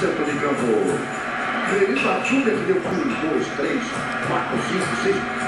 centro de campo. Ele partiu, defendeu um, dois, três, quatro, cinco, seis.